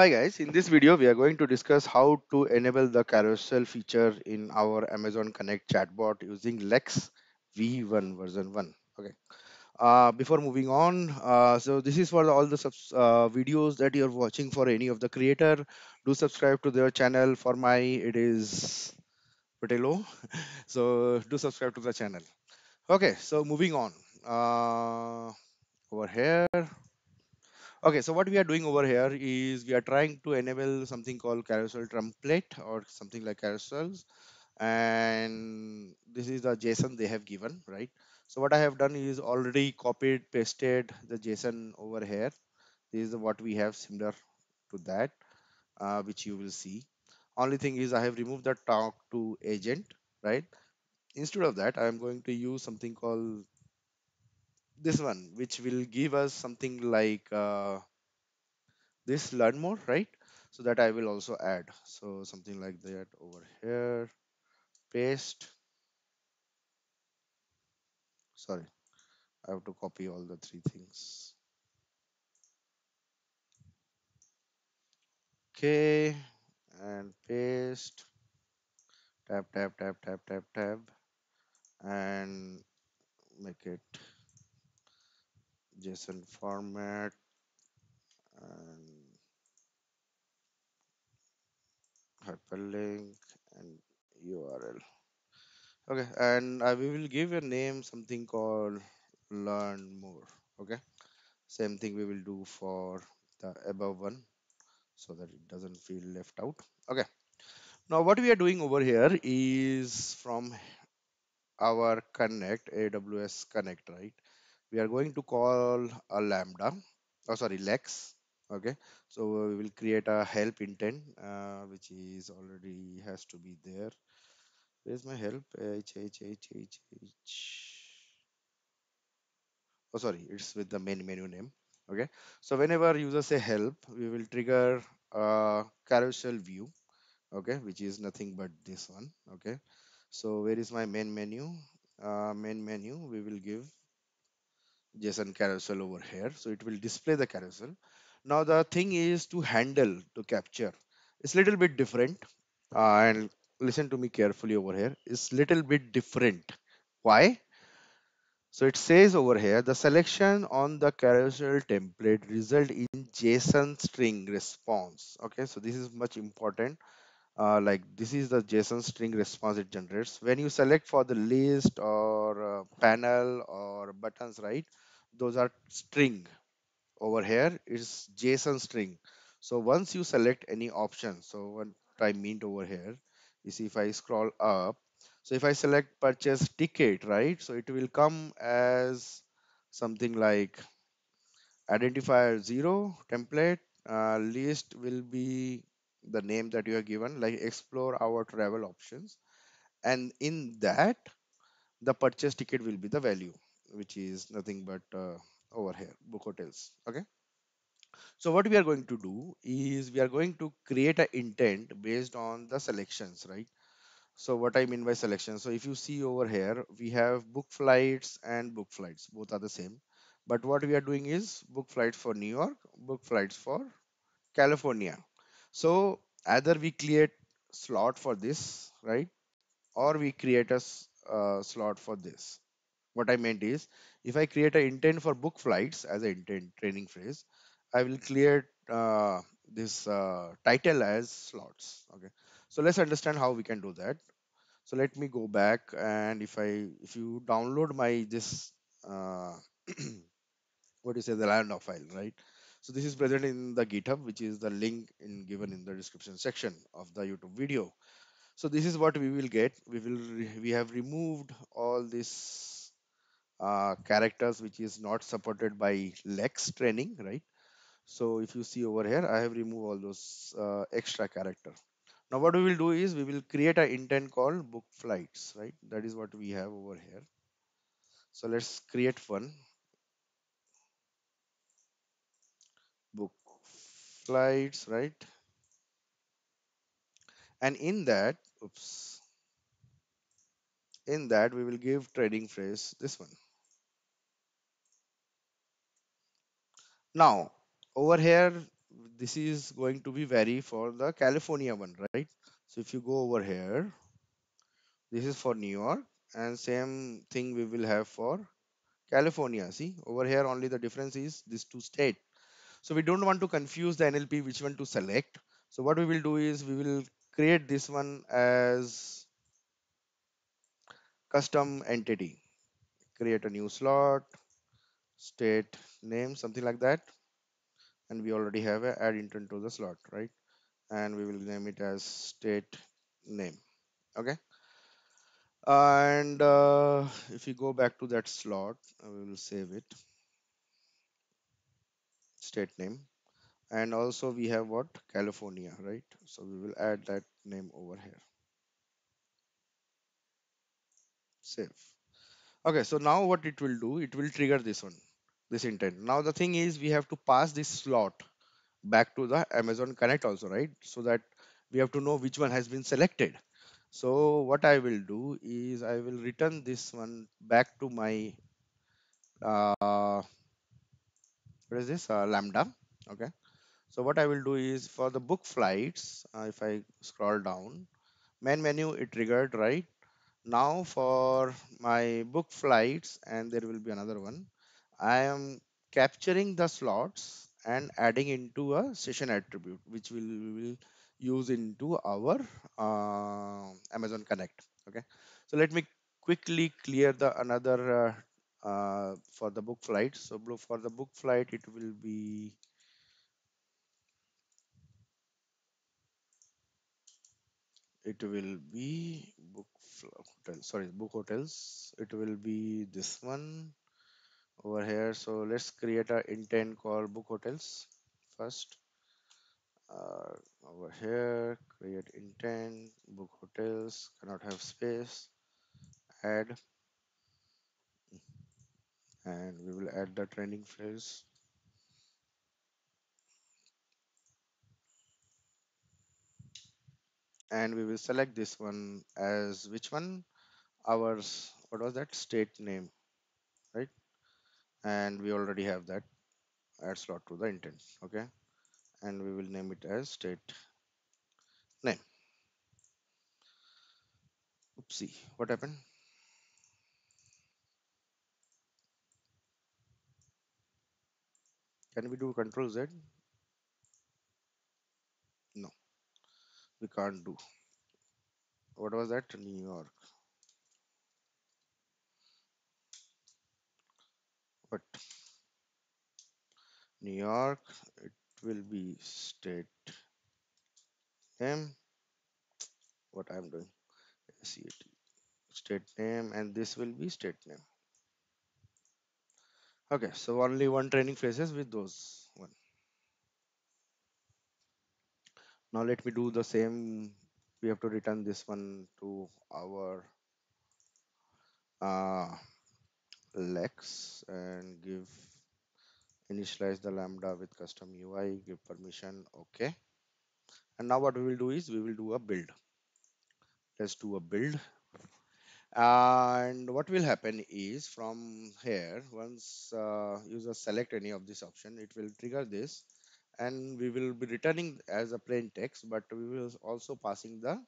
Hi guys, in this video we are going to discuss how to enable the carousel feature in our Amazon Connect chatbot using Lex V1 version 1. Okay. Uh, before moving on, uh, so this is for all the subs, uh, videos that you're watching for any of the creator. Do subscribe to their channel. For my, it is pretty low. So do subscribe to the channel. Okay, so moving on. Uh, over here. Okay, so what we are doing over here is we are trying to enable something called carousel template or something like carousels. And this is the JSON they have given, right? So what I have done is already copied, pasted the JSON over here. This is what we have similar to that, uh, which you will see. Only thing is I have removed the talk to agent, right? Instead of that, I am going to use something called this one, which will give us something like uh, this learn more right? So that i will also add. So something like that over here. Paste. Sorry i have to copy all the three things. Okay and paste. Tab tab tab tab tab tab and make it json format and hyperlink and url okay and I, will give a name something called learn more okay? Same thing we will do for the above one so that it doesn't feel left out okay? Now what we are doing over here is from our connect aws connect right we are going to call a lambda oh sorry lex okay? So we will create a help intent uh, which is already has to be there. Where's my help? H h h h h. Oh sorry it's with the main menu name okay? So whenever user say help we will trigger a carousel view okay? Which is nothing but this one okay? So where is my main menu? Uh, main menu we will give json carousel over here. So it will display the carousel. Now the thing is to handle to capture. It's a little bit different. Uh, and listen to me carefully over here. It's little bit different. Why? So it says over here the selection on the carousel template result in json string response. Okay so this is much important uh, like this is the JSON string response it generates. When you select for the list or uh, panel or buttons, right? Those are string. Over here is JSON string. So once you select any option, so what I mean over here is if I scroll up, so if I select purchase ticket, right? So it will come as something like identifier zero template uh, list will be the name that you are given like explore our travel options. And in that the purchase ticket will be the value which is nothing but uh, over here book hotels okay? So what we are going to do is we are going to create an intent based on the selections right? So what i mean by selection so if you see over here we have book flights and book flights both are the same. But what we are doing is book flights for new york book flights for california so either we create slot for this right? Or we create a uh, slot for this. What i meant is if i create an intent for book flights as an intent training phrase i will create uh, this uh, title as slots okay? So let's understand how we can do that. So let me go back and if i if you download my this uh, what you say the lambda file right so this is present in the github which is the link in given in the description section of the youtube video. So this is what we will get. We will we have removed all these uh, characters which is not supported by lex training right? So if you see over here i have removed all those uh, extra character. Now what we will do is we will create an intent called book flights right? That is what we have over here. So let's create one book flights right and in that oops in that we will give training phrase this one now over here this is going to be vary for the California one, right? So if you go over here, this is for New York, and same thing we will have for California. See, over here only the difference is these two state. So we don't want to confuse the NLP which one to select. So what we will do is we will create this one as custom entity. Create a new slot, state name, something like that. And we already have a add intent to the slot, right? And we will name it as state name. Okay. And uh, if you go back to that slot, I will save it, state name. And also we have what? California, right? So we will add that name over here. Save. Okay, so now what it will do, it will trigger this one, this intent. Now the thing is we have to pass this slot back to the Amazon Connect also, right? So that we have to know which one has been selected. So what I will do is I will return this one back to my uh, what is this? Uh, lambda. Okay. So what i will do is for the book flights uh, if i scroll down main menu it triggered right? Now for my book flights and there will be another one. I am capturing the slots and adding into a session attribute which we will use into our uh, amazon connect. Okay. So let me quickly clear the another uh, for the book flight. So blue- for the book flight, it will be it will be book hotel. Sorry, book hotels. It will be this one over here. So let's create a intent called book hotels first. Uh, over here, create intent book hotels. Cannot have space. Add, and we will add the training phrase. And we will select this one as which one? Ours. What was that? State name, right? and we already have that add slot to the intent okay and we will name it as state name oopsie what happened can we do control z? No. We can't do. What was that? New york. But new york it will be state name. What i'm doing. SEAT, state name and this will be state name okay so only one training phases with those one now let me do the same we have to return this one to our uh, lex and give initialize the lambda with custom UI, give permission, okay. And now what we will do is we will do a build. Let's do a build. And what will happen is from here, once uh, user select any of this option, it will trigger this and we will be returning as a plain text, but we will also passing the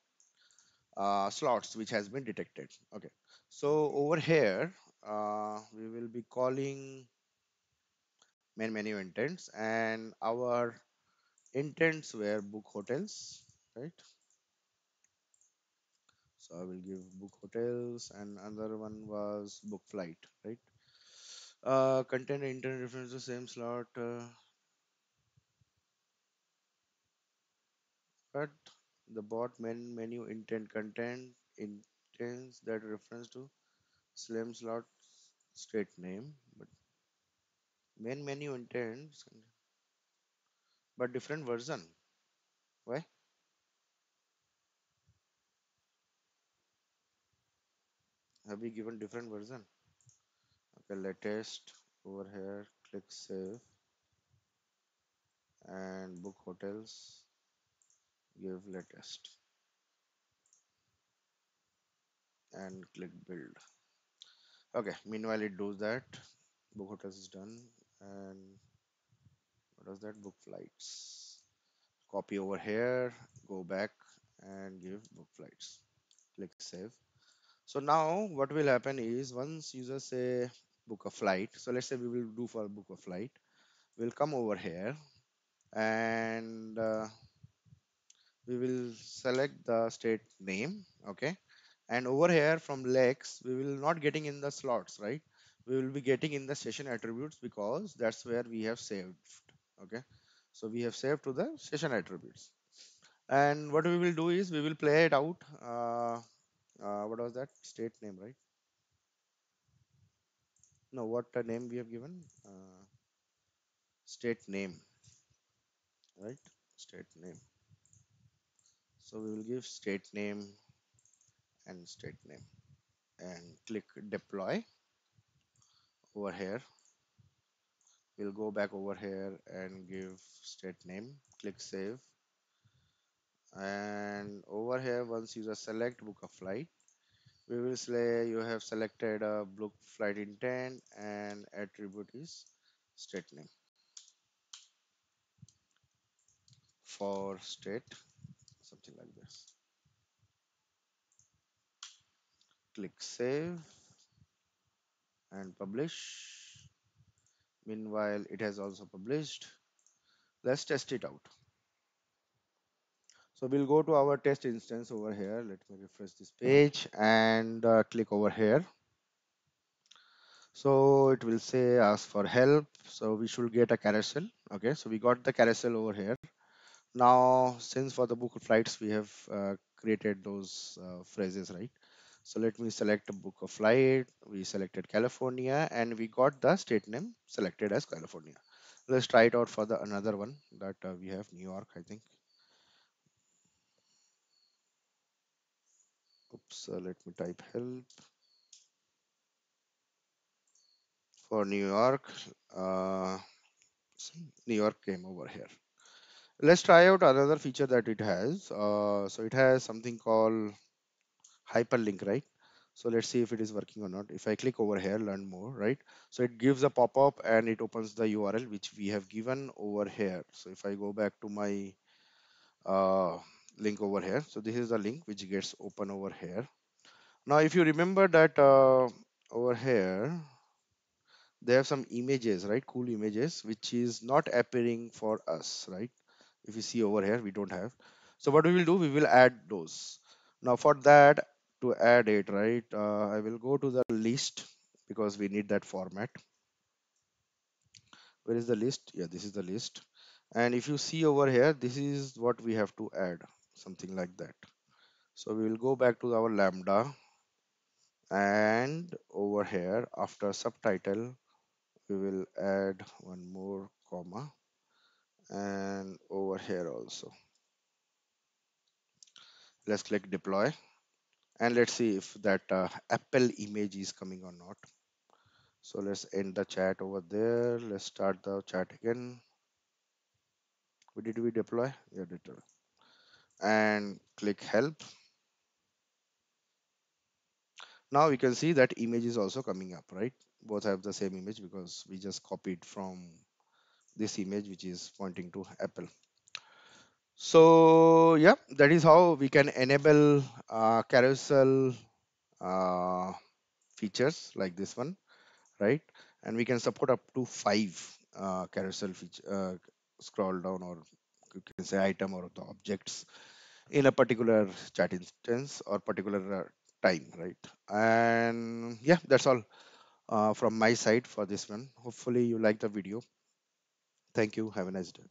uh, slots which has been detected. Okay. So over here, uh, we will be calling main menu intents and our intents were book hotels right i will give book hotels and another one was book flight right? Uh content intent reference the same slot uh, but the bot main menu intent content intents that reference to slim slot state name but main menu intents but different version. Why have we given different version? Okay latest over here click save. And book hotels give latest and click build. Okay meanwhile it does that. Book hotels is done. And what was that? Book flights. Copy over here go back and give book flights. Click save so now what will happen is once users say book a flight so let's say we will do for book a flight we'll come over here and uh, we will select the state name okay? And over here from lex we will not getting in the slots right? We will be getting in the session attributes because that's where we have saved okay? So we have saved to the session attributes. And what we will do is we will play it out uh, uh, what was that? State name right? No what uh, name we have given? Uh, state name right? State name. So we will give state name and state name. And click deploy over here. We'll go back over here and give state name. Click save and over here once just select book a flight we will say you have selected a book flight intent and attribute is state name. For state something like this. Click save and publish. Meanwhile it has also published. Let's test it out so we'll go to our test instance over here. Let me refresh this page and uh, click over here. So it will say ask for help. So we should get a carousel. Okay so we got the carousel over here. Now since for the book of flights we have uh, created those uh, phrases right? So let me select a book of flight. We selected california and we got the state name selected as california. Let's try it out for the another one that uh, we have new york i think oops uh, let me type help. For new york uh, new york came over here. Let's try out another feature that it has. Uh, so it has something called hyperlink right? So let's see if it is working or not. If i click over here learn more right? So it gives a pop-up and it opens the url which we have given over here. So if i go back to my uh, link over here. So this is the link which gets open over here. Now if you remember that uh, over here they have some images right? Cool images which is not appearing for us right? If you see over here we don't have. So what we will do we will add those. Now for that to add it right uh, i will go to the list because we need that format. Where is the list? Yeah this is the list. And if you see over here this is what we have to add something like that. So we will go back to our lambda and over here after subtitle we will add one more comma and over here also. Let's click deploy and let's see if that uh, apple image is coming or not. So let's end the chat over there. Let's start the chat again. What did we deploy? Yeah deploy and click help. Now we can see that image is also coming up right? Both have the same image because we just copied from this image which is pointing to apple. So yeah that is how we can enable uh, carousel uh, features like this one right? And we can support up to five uh, carousel feature uh, scroll down or you can say item or the objects in a particular chat instance or particular uh, time right? And yeah that's all uh, from my side for this one. Hopefully you like the video. Thank you. Have a nice day